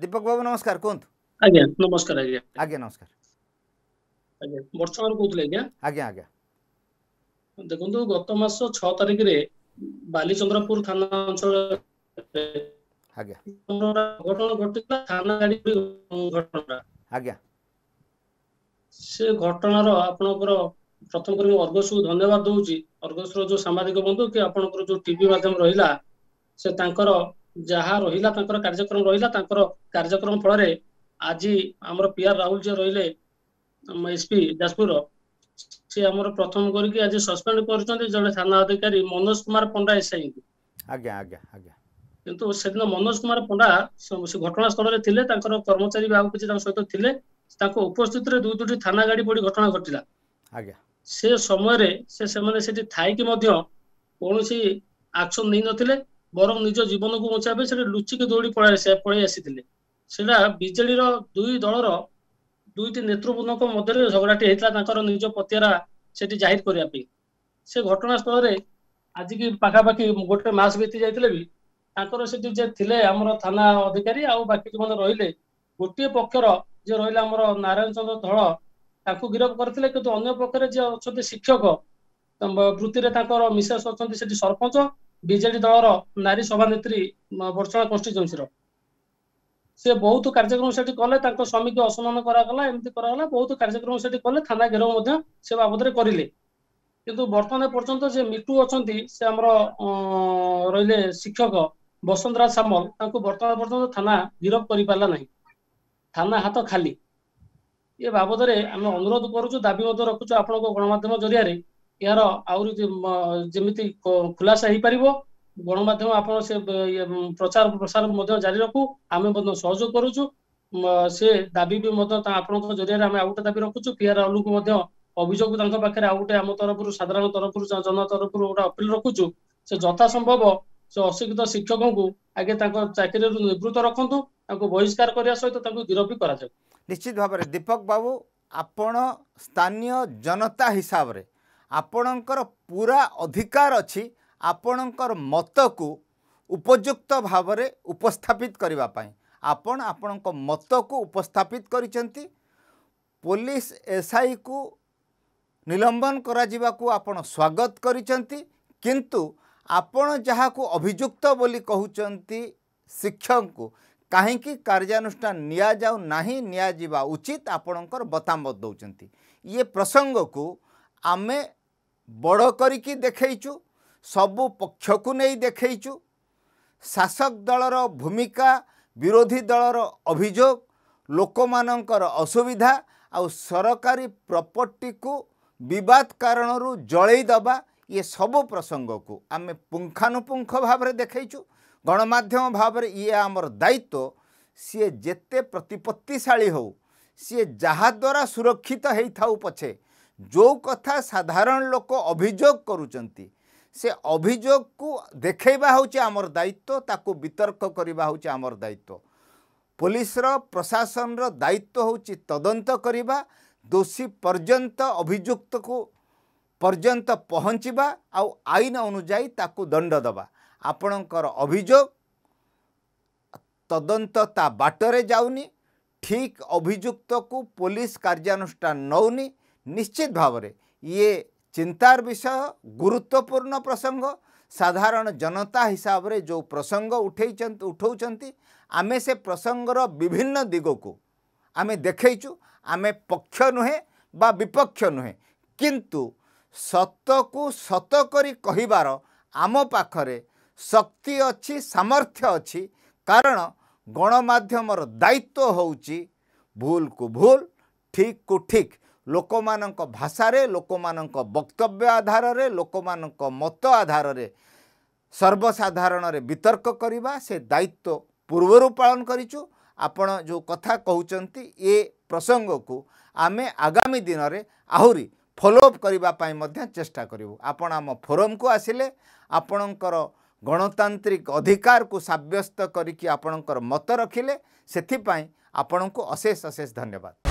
ଦୀପକ ବାବୁ ନମସ୍କାର କୁହନ୍ତୁ ଆଜ୍ଞା ନମସ୍କାର ଆଜ୍ଞା ଆଜ୍ଞା ନମସ୍କାର ଆଜ୍ଞା ବର୍ତ୍ତମାନ କହୁଥିଲେ ଆଜ୍ଞା ଆଜ୍ଞା ଆଜ୍ଞା ଦେଖନ୍ତୁ ଗତ ମାସ ଛଅ ତାରିଖରେ ବାଲିଚନ୍ଦ୍ରପୁର ଥାନା ଅଞ୍ଚଳରେ ଆଜ୍ଞା ଘଟଣା ଘଟିଥିଲା ଥାନା ଗାଡି ଘଟଣା ଆଜ୍ଞା ସେ ଘଟଣାର ଆପଣଙ୍କର ପ୍ରଥମ କରି ମୁଁ ଅର୍ଗସକୁ ଧନ୍ୟବାଦ ଦଉଛି ଅର୍ଗସର ଯୋଉ ସାମ୍ବାଦିକ ବନ୍ଧୁ କି ଆପଣଙ୍କର ଯୋଉ ଟିଭି ମାଧ୍ୟମ ରହିଲା ସେ ତାଙ୍କର ଯାହା ରହିଲା ତାଙ୍କର କାର୍ଯ୍ୟକ୍ରମ ରହିଲା ତାଙ୍କର କାର୍ଯ୍ୟକ୍ରମ ଫଳରେ ଆଜି ଆମର ପି ଆର ରାହୁଲ ଯିଏ ରହିଲେ ଏସପି ଯାଜପୁର ସେ ଆମର ପ୍ରଥମ କରିକି ଆଜି ସସ୍ପେଣ୍ଡ କରୁଛନ୍ତି ଜଣେ ଥାନା ଅଧିକାରୀ ମନୋଜ କୁମାର ପଣ୍ଡା ଏସ୍ଆଇଙ୍କୁ। ଆଜ୍ଞା ଆଜ୍ଞା ଆଜ୍ଞା। କିନ୍ତୁ ସେଦିନ ମନୋଜ କୁମାର ପଣ୍ଡା ସେ ସେ ଘଟଣାସ୍ଥଳରେ ଥିଲେ ତାଙ୍କର କର୍ମଚାରୀ ବି ଆଉ କିଛି ତାଙ୍କ ସହିତ ଥିଲେ ତାଙ୍କ ଉପସ୍ଥିତିରେ ଦୁଇ ଦୁଇଟି ଥାନା ଗାଡି ପଡି ଘଟଣା ଘଟିଲା। ଆଜ୍ଞା। ସେ ସମୟରେ ସେ ସେମାନେ ସେଠି ଥାଇକି ମଧ୍ୟ କୌଣସି ଆକ୍ସନ ନେଇନଥିଲେ ବରଂ ନିଜ ଜୀବନକୁ ବଞ୍ଚାଇବା। ପାଇଁ ସେଠି ଲୁଚିକି ଦୌଡି ପଳେଇ ଆସି ପଳେଇ ଆସିଥିଲେ। ସେଟା ବିଜେଡିର ଦୁଇ ଦଳର ଦୁଇଟି ନେତୃବୃନ୍ଦଙ୍କ ମଧ୍ୟରେ ଝଗଡାଟି ହେଇଥିଲା ତାଙ୍କର ନିଜ ପତିଆରା ସେଠି ଜାହିର କରିବା ପାଇଁ। ସେ ଘଟଣାସ୍ଥଳରେ ଆଜିକି ପାଖାପାଖି ଗୋଟେ ମାସ ବିତି ଯାଇଥିଲେ ବି ତାଙ୍କର ସେଠି ଯେ ଥିଲେ ଆମର ଥାନା ଅଧିକାରୀ ଆଉ ବାକି ଯୋଉମାନେ ରହିଲେ ଗୋଟିଏ ପକ୍ଷର ଯିଏ ରହିଲେ ଆମର ନାରାୟଣ ଚନ୍ଦ୍ର ଧଳ ତାଙ୍କୁ ଗିରଫ କରିଥିଲେ। କିନ୍ତୁ ଅନ୍ୟ ପକ୍ଷରେ ଯିଏ ଅଛନ୍ତି ଶିକ୍ଷକ ବୃତ୍ତିରେ ତାଙ୍କର ମିସେସ୍ ଅଛନ୍ତି ସେଠି ସରପଞ୍ଚ। ବିଜେଡି ଦଳର ନାରୀ ସଭାନେତ୍ରୀ ବର୍ଚଣା କନଷ୍ଟିଚୁଏନ୍ସିର। ସେ ବହୁତ କାର୍ଯ୍ୟକ୍ରମ ସେଠି କଲେ ତାଙ୍କ ସ୍ୱାମୀକି ଅସମ୍ମାନ କରାଗଲା ଏମିତି କରାଗଲା ବହୁତ କାର୍ଯ୍ୟକ୍ରମ ସେଠି କଲେ ଥାନା ଘେରାଉ ମଧ୍ୟ ସେ ବାବଦରେ କରିଲେ। କିନ୍ତୁ ବର୍ତ୍ତମାନ ପର୍ଯ୍ୟନ୍ତ ଯେ ମିଟୁ ଅଛନ୍ତି ସେ ଆମର ରହିଲେ ଶିକ୍ଷକ ବସନ୍ତ ରାଜ ସାମଲ ତାଙ୍କୁ ବର୍ତ୍ତମାନ ପର୍ଯ୍ୟନ୍ତ ଥାନା ଗିରଫ କରିପାରିଲା ନାହିଁ। ଥାନା ହାତ ଖାଲି। ଏ ବାବଦରେ ଆମେ ଅନୁରୋଧ କରୁଛୁ ଦାବି ମଧ୍ୟ ରଖୁଛୁ ଆପଣଙ୍କ ଗଣମାଧ୍ୟମ ଜରିଆରେ ଏହାର ଆହୁରି ଯେମିତି ଖୁଲାସା ହେଇପାରିବ ଗଣମାଧ୍ୟମ ଆପଣ ସେ ପ୍ରଚାର ପ୍ରସାର ମଧ୍ୟ ଜାରି ରଖୁ ଆମେ ମଧ୍ୟ ସହଯୋଗ କରୁଛୁ ସେ ଦାବି ବି ମଧ୍ୟ ଆପଣଙ୍କ ଜରିଆରେ ଆମେ ଆଉ ଗୋଟେ ଦାବି ରଖୁଛୁ ପିଆର ରାହୁଲକୁ ମଧ୍ୟ ଅଭିଯୋଗ ତାଙ୍କ ପାଖରେ ଆଉ ଗୋଟେ ଆମ ତରଫରୁ ସାଧାରଣ ତରଫରୁ ଜନ ତରଫରୁ ଗୋଟେ ଅପିଲ ରଖୁଛୁ ସେ ଯଥା ସମ୍ଭବ ସେ ଅଶିକ୍ଷିତ ଶିକ୍ଷକଙ୍କୁ ଆଗେ ତାଙ୍କ ଚାକିରିରୁ ନିବୃତ୍ତ ରଖନ୍ତୁ ତାଙ୍କୁ ବହିଷ୍କାର କରିବା ସହିତ ତାଙ୍କୁ ଗିରଫ ବି କରାଯାଉ। ନିଶ୍ଚିତ ଭାବରେ ଦୀପକ ବାବୁ ଆପଣ ସ୍ଥାନୀୟ ଜନତା ହିସାବରେ ଆପଣଙ୍କର ପୁରା ଅଧିକାର ଅଛି ଆପଣଙ୍କର ମତକୁ ଉପଯୁକ୍ତ ଭାବରେ ଉପସ୍ଥାପିତ କରିବା ପାଇଁ। ଆପଣ ଆପଣଙ୍କ ମତକୁ ଉପସ୍ଥାପିତ କରିଛନ୍ତି। ପୋଲିସ ଏସ୍ଆଇକୁ ନିଲମ୍ବନ କରାଯିବାକୁ ଆପଣ ସ୍ୱାଗତ କରିଛନ୍ତି। କିନ୍ତୁ ଆପଣ ଯାହାକୁ ଅଭିଯୁକ୍ତ ବୋଲି କହୁଛନ୍ତି ଶିକ୍ଷକଙ୍କୁ କାହିଁକି କାର୍ଯ୍ୟାନୁଷ୍ଠାନ ନିଆଯାଉ ନାହିଁ ନିଆଯିବା ଉଚିତ ଆପଣଙ୍କର ମତାମତ ଦେଉଛନ୍ତି। ଇଏ ପ୍ରସଙ୍ଗକୁ ଆମେ ବଡ଼ କରିକି ଦେଖେଇଛୁ ସବୁ ପକ୍ଷକୁ ନେଇ ଦେଖେଇଛୁ। ଶାସକ ଦଳର ଭୂମିକା ବିରୋଧୀ ଦଳର ଅଭିଯୋଗ ଲୋକମାନଙ୍କର ଅସୁବିଧା ଆଉ ସରକାରୀ ପ୍ରପର୍ଟିକୁ ବିବାଦ କାରଣରୁ ଜଳେଇ ଦେବା ଇଏ ସବୁ ପ୍ରସଙ୍ଗକୁ ଆମେ ପୁଙ୍ଖାନୁପୁଙ୍ଖ ଭାବରେ ଦେଖେଇଛୁ। ଗଣମାଧ୍ୟମ ଭାବରେ ଇଏ ଆମର ଦାୟିତ୍ୱ। ସିଏ ଯେତେ ପ୍ରତିପତ୍ତିଶାଳୀ ହେଉ ସିଏ ଯାହାଦ୍ୱାରା ସୁରକ୍ଷିତ ହେଇଥାଉ ପଛେ ଯେଉଁ କଥା ସାଧାରଣ ଲୋକ ଅଭିଯୋଗ କରୁଛନ୍ତି ସେ ଅଭିଯୋଗକୁ ଦେଖେଇବା ହେଉଛି ଆମର ଦାୟିତ୍ୱ ତାକୁ ବିତର୍କ କରିବା ହେଉଛି ଆମର ଦାୟିତ୍ୱ। ପୋଲିସର ପ୍ରଶାସନର ଦାୟିତ୍ୱ ହେଉଛି ତଦନ୍ତ କରିବା ଦୋଷୀ ପର୍ଯ୍ୟନ୍ତ ଅଭିଯୁକ୍ତକୁ ପର୍ଯ୍ୟନ୍ତ ପହଞ୍ଚିବା ଆଉ ଆଇନ ଅନୁଯାୟୀ ତାକୁ ଦଣ୍ଡ ଦେବା। ଆପଣଙ୍କର ଅଭିଯୋଗ ତଦନ୍ତ ତା ବାଟରେ ଯାଉନି ଠିକ୍ ଅଭିଯୁକ୍ତକୁ ପୋଲିସ କାର୍ଯ୍ୟାନୁଷ୍ଠାନ ନେଉନି ନିଶ୍ଚିତ ଭାବରେ। ଇଏ ଚିନ୍ତାର ବିଷୟ ଗୁରୁତ୍ୱପୂର୍ଣ୍ଣ ପ୍ରସଙ୍ଗ। ସାଧାରଣ ଜନତା ହିସାବରେ ଯେଉଁ ପ୍ରସଙ୍ଗ ଉଠେଇଛନ୍ତି ଉଠାଉଛନ୍ତି ଆମେ ସେ ପ୍ରସଙ୍ଗର ବିଭିନ୍ନ ଦିଗକୁ ଆମେ ଦେଖେଇଛୁ ଆମେ ପକ୍ଷ ନୁହେଁ ବା ବିପକ୍ଷ ନୁହେଁ। କିନ୍ତୁ ସତକୁ ସତ କରି କହିବାର ଆମ ପାଖରେ ଶକ୍ତି ଅଛି ସାମର୍ଥ୍ୟ ଅଛି। କାରଣ ଗଣମାଧ୍ୟମର ଦାୟିତ୍ୱ ହେଉଛି ଭୁଲକୁ ଭୁଲ ଠିକ୍କୁ ଠିକ୍। ଲୋକମାନଙ୍କ ଭାଷାରେ ଲୋକମାନଙ୍କ ବକ୍ତବ୍ୟ ଆଧାରରେ ଲୋକମାନଙ୍କ ମତ ଆଧାରରେ ସର୍ବସାଧାରଣରେ ବିତର୍କ କରିବା ସେ ଦାୟିତ୍ୱ ପୂର୍ବରୁ ପାଳନ କରିଛୁ। ଆପଣ ଯେଉଁ କଥା କହୁଛନ୍ତି ଏ ପ୍ରସଙ୍ଗକୁ ଆମେ ଆଗାମୀ ଦିନରେ ଆହୁରି ଫଲୋଅପ୍ କରିବା ପାଇଁ ମଧ୍ୟ ଚେଷ୍ଟା କରିବୁ। ଆପଣ ଆମ ଫୋରମକୁ ଆସିଲେ ଆପଣଙ୍କର ଗଣତାନ୍ତ୍ରିକ ଅଧିକାରକୁ ସାବ୍ୟସ୍ତ କରିକି ଆପଣଙ୍କର ମତ ରଖିଲେ ସେଥିପାଇଁ ଆପଣଙ୍କୁ ଅଶେଷ ଅଶେଷ ଧନ୍ୟବାଦ।